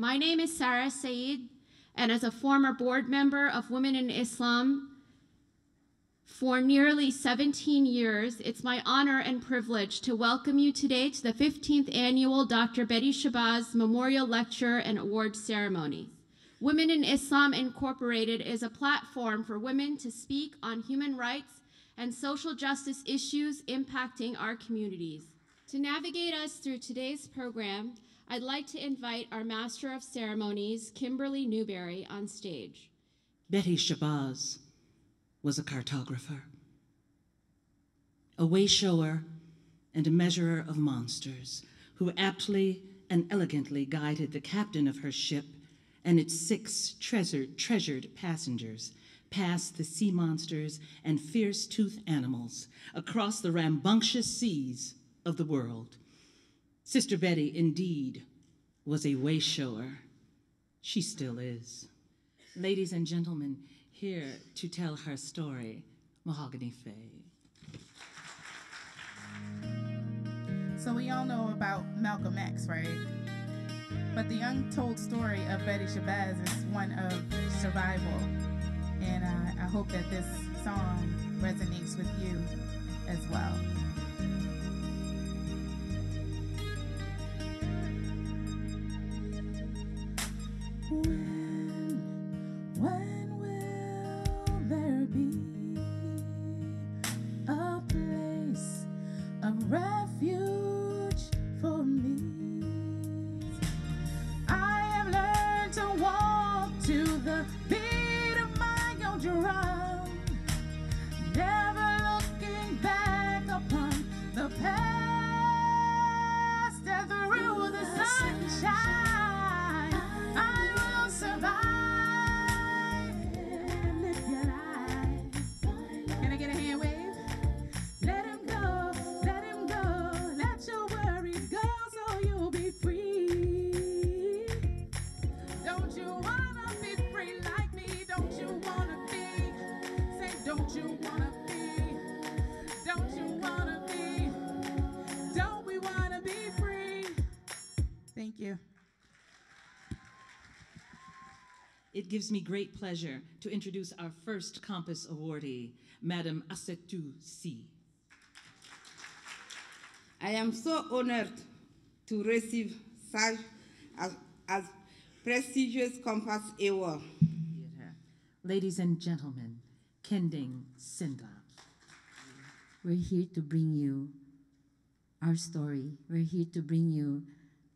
My name is Sarah Saeed, and as a former board member of Women in Islam for nearly 17 years, it's my honor and privilege to welcome you today to the 15th annual Dr. Betty Shabazz Memorial Lecture and Award Ceremony. Women in Islam Incorporated is a platform for women to speak on human rights and social justice issues impacting our communities. To navigate us through today's program, I'd like to invite our Master of Ceremonies, Kimberly Newberry, on stage. Betty Shabazz was a cartographer, a way shower, and a measurer of monsters who aptly and elegantly guided the captain of her ship and its six treasured, treasured passengers past the sea monsters and fierce toothed animals across the rambunctious seas of the world. Sister Betty, indeed, was a way shower. She still is. Ladies and gentlemen, here to tell her story, Mahogany Faye. So we all know about Malcolm X, right? But the untold story of Betty Shabazz is one of survival. And uh, I hope that this song resonates with you as well. It gives me great pleasure to introduce our first Compass awardee, Madam Assetou Sy. I am so honored to receive such as, as prestigious Compass Award. Ladies and gentlemen, Kending Sinda. We're here to bring you our story. We're here to bring you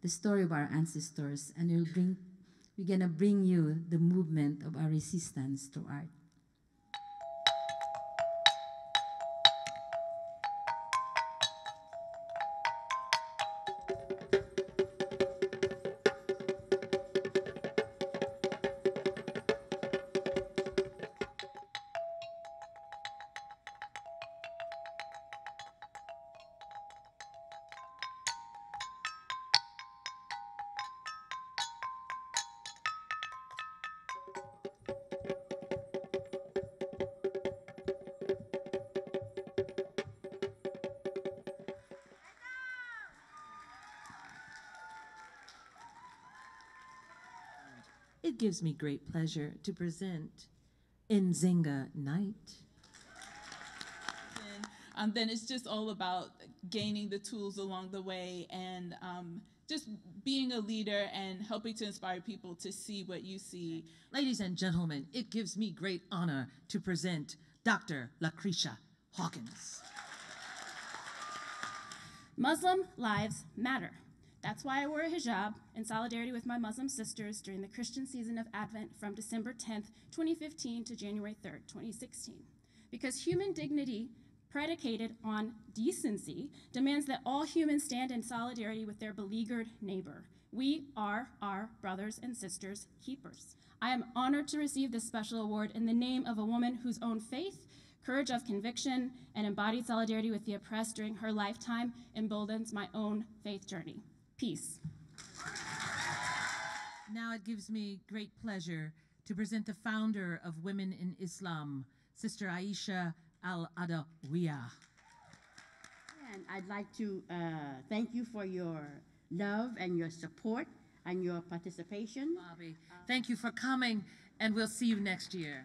the story of our ancestors, and we'll bring, we're gonna bring you the movement of our resistance to art. It gives me great pleasure to present Nzinga Knight. and um, then it's just all about gaining the tools along the way and um, just being a leader and helping to inspire people to see what you see. Ladies and gentlemen, it gives me great honor to present Dr. Larycia Hawkins. Muslim lives matter. That's why I wore a hijab in solidarity with my Muslim sisters during the Christian season of Advent from December 10th, 2015 to January 3rd, 2016. Because human dignity, predicated on decency, demands that all humans stand in solidarity with their beleaguered neighbor. We are our brothers and sisters keepers. I am honored to receive this special award in the name of a woman whose own faith, courage of conviction, and embodied solidarity with the oppressed during her lifetime emboldens my own faith journey. Peace. Now it gives me great pleasure to present the founder of Women in Islam, Sister Aisha Al Adawiya. And I'd like to uh, thank you for your love and your support. and your participation. Bobby, thank you for coming, and we'll see you next year.